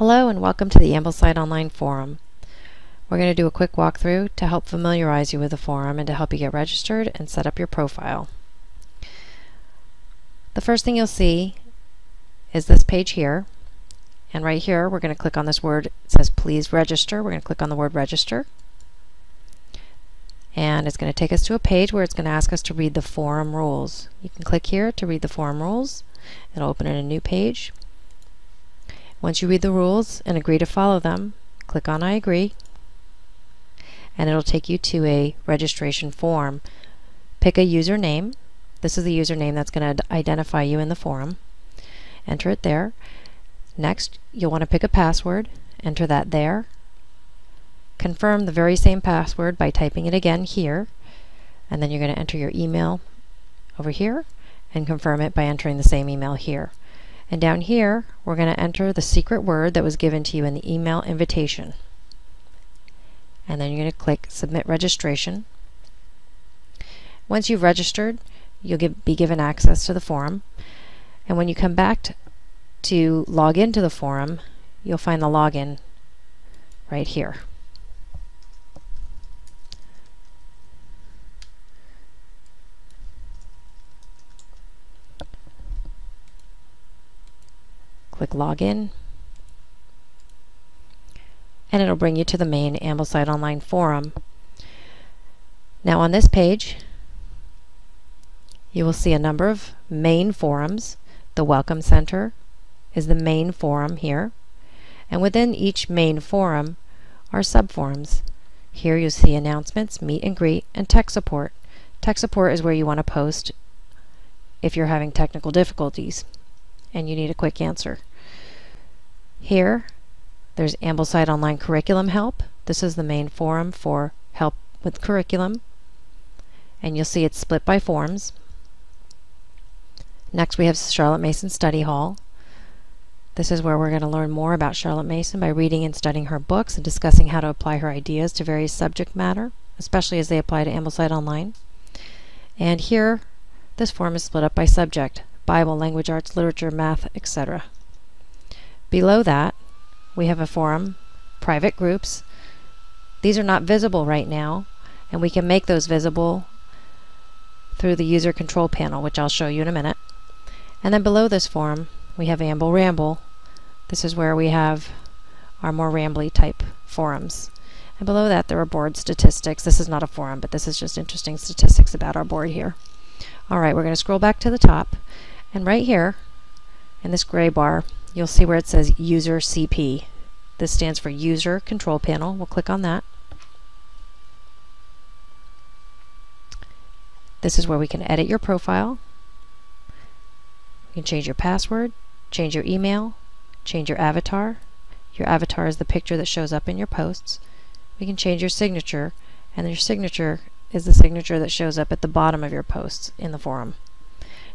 Hello and welcome to the Ambleside Online Forum. We're going to do a quick walkthrough to help familiarize you with the forum and to help you get registered and set up your profile. The first thing you'll see is this page here and right here we're going to click on this word it says please register. We're going to click on the word register and it's going to take us to a page where it's going to ask us to read the forum rules. You can click here to read the forum rules. It'll open in a new page once you read the rules and agree to follow them, click on I agree and it'll take you to a registration form. Pick a username. This is the username that's going to identify you in the forum. Enter it there. Next, you'll want to pick a password. Enter that there. Confirm the very same password by typing it again here. And then you're going to enter your email over here and confirm it by entering the same email here. And down here, we're going to enter the secret word that was given to you in the email invitation. And then you're going to click Submit Registration. Once you've registered, you'll give, be given access to the forum. And when you come back to log into the forum, you'll find the login right here. Click Login, and it'll bring you to the main Ambleside Online forum. Now on this page, you will see a number of main forums. The Welcome Center is the main forum here, and within each main forum are subforums. Here you'll see announcements, meet and greet, and tech support. Tech support is where you want to post if you're having technical difficulties and you need a quick answer. Here, there's Ambleside Online Curriculum Help. This is the main forum for help with curriculum. And you'll see it's split by forms. Next we have Charlotte Mason Study Hall. This is where we're going to learn more about Charlotte Mason by reading and studying her books and discussing how to apply her ideas to various subject matter, especially as they apply to Ambleside Online. And here, this form is split up by subject, Bible, language arts, literature, math, etc. Below that, we have a forum, private groups. These are not visible right now, and we can make those visible through the user control panel, which I'll show you in a minute. And then below this forum, we have Amble Ramble. This is where we have our more rambly type forums. And below that, there are board statistics. This is not a forum, but this is just interesting statistics about our board here. All right, we're going to scroll back to the top. And right here, in this gray bar, you'll see where it says User CP. This stands for User Control Panel. We'll click on that. This is where we can edit your profile. You can change your password, change your email, change your avatar. Your avatar is the picture that shows up in your posts. We can change your signature, and your signature is the signature that shows up at the bottom of your posts in the forum.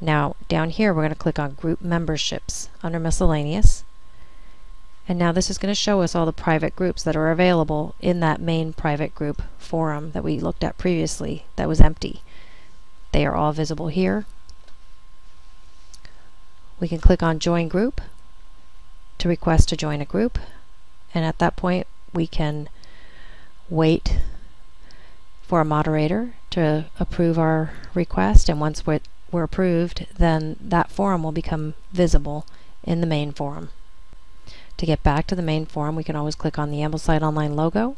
Now down here we're going to click on group memberships under miscellaneous and now this is going to show us all the private groups that are available in that main private group forum that we looked at previously that was empty. They are all visible here. We can click on join group to request to join a group and at that point we can wait for a moderator to approve our request and once were approved, then that forum will become visible in the main forum. To get back to the main forum, we can always click on the Ambleside Online logo,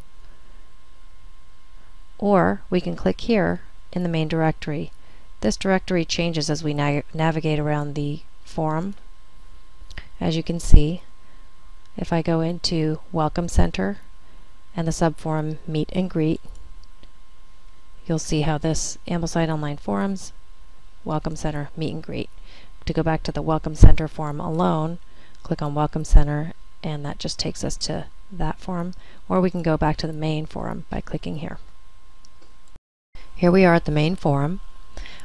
or we can click here in the main directory. This directory changes as we na navigate around the forum. As you can see, if I go into Welcome Center and the subforum Meet and Greet, you'll see how this Ambleside Online Forums Welcome Center meet and greet. To go back to the Welcome Center form alone, click on Welcome Center and that just takes us to that form or we can go back to the main forum by clicking here. Here we are at the main forum.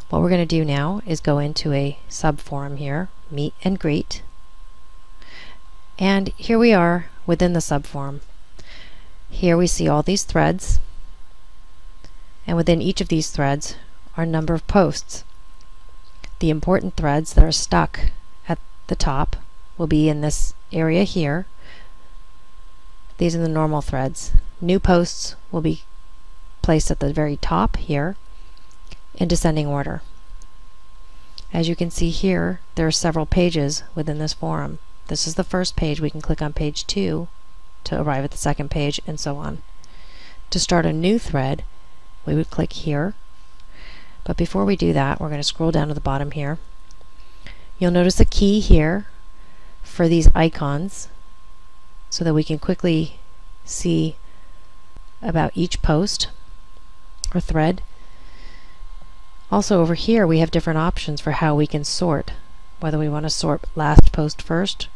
What we're going to do now is go into a sub forum here, meet and greet. And here we are within the sub forum. Here we see all these threads and within each of these threads are a number of posts. The important threads that are stuck at the top will be in this area here. these are the normal threads. New posts will be placed at the very top here in descending order. As you can see here, there are several pages within this forum. This is the first page. We can click on page 2 to arrive at the second page and so on. To start a new thread, we would click here. But before we do that, we're going to scroll down to the bottom here. You'll notice a key here for these icons so that we can quickly see about each post or thread. Also over here we have different options for how we can sort, whether we want to sort last post first,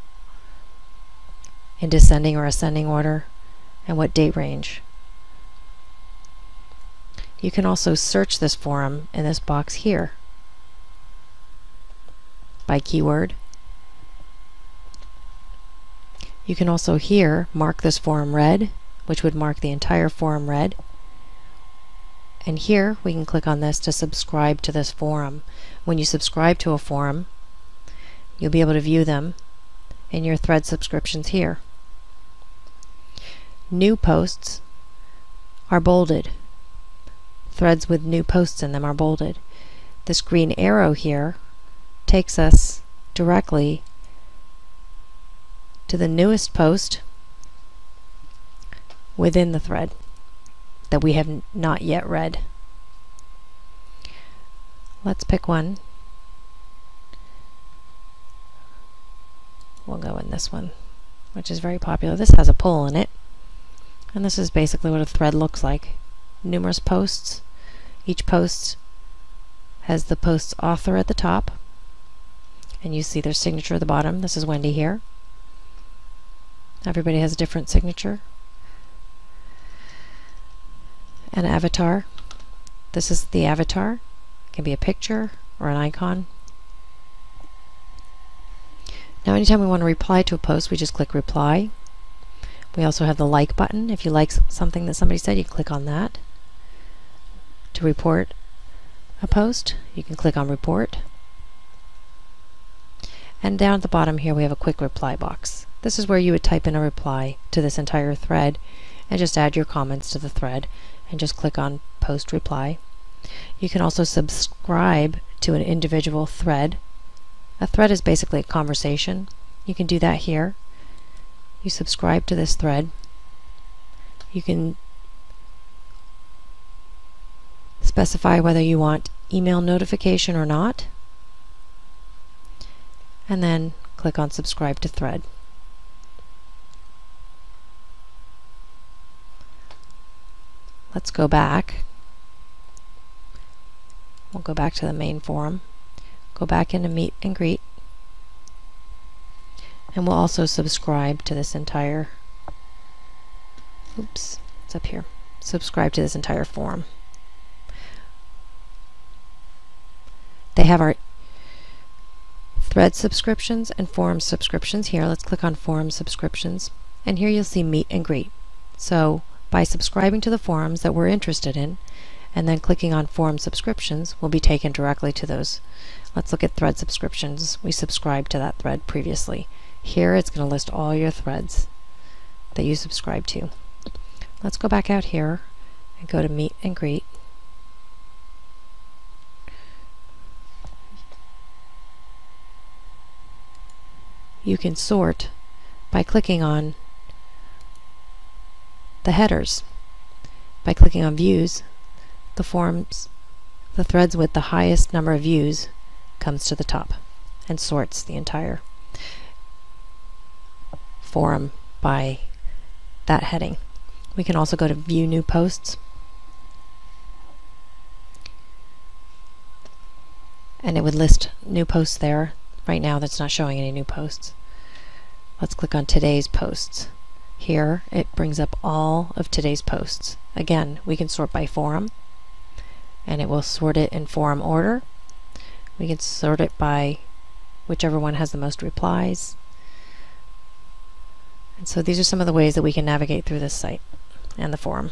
in descending or ascending order, and what date range. You can also search this forum in this box here by keyword. You can also here mark this forum read, which would mark the entire forum read. And here we can click on this to subscribe to this forum. When you subscribe to a forum, you'll be able to view them in your thread subscriptions here. New posts are bolded. Threads with new posts in them are bolded. This green arrow here takes us directly to the newest post within the thread that we have not yet read. Let's pick one. We'll go in this one, which is very popular. This has a poll in it. And this is basically what a thread looks like. Numerous posts. Each post has the post's author at the top. And you see their signature at the bottom. This is Wendy here. Everybody has a different signature an avatar. This is the avatar. It can be a picture or an icon. Now anytime we want to reply to a post, we just click reply. We also have the like button. If you like something that somebody said, you click on that. To report a post, you can click on report. And down at the bottom here we have a quick reply box. This is where you would type in a reply to this entire thread and just add your comments to the thread and just click on post reply. You can also subscribe to an individual thread. A thread is basically a conversation. You can do that here. You subscribe to this thread. You can specify whether you want email notification or not. And then click on subscribe to thread. Let's go back. We'll go back to the main forum. Go back into meet and greet. And we'll also subscribe to this entire, oops, it's up here. Subscribe to this entire forum. Have our thread subscriptions and forum subscriptions here. Let's click on forum subscriptions. And here you'll see meet and greet. So by subscribing to the forums that we're interested in and then clicking on forum subscriptions we'll be taken directly to those. Let's look at thread subscriptions. We subscribed to that thread previously. Here it's going to list all your threads that you subscribe to. Let's go back out here and go to meet and greet. You can sort by clicking on the headers. By clicking on views, the forms, the threads with the highest number of views comes to the top and sorts the entire forum by that heading. We can also go to view new posts and it would list new posts there. Right now that's not showing any new posts. Let's click on today's posts. Here it brings up all of today's posts. Again, we can sort by forum and it will sort it in forum order. We can sort it by whichever one has the most replies. And so these are some of the ways that we can navigate through this site and the forum.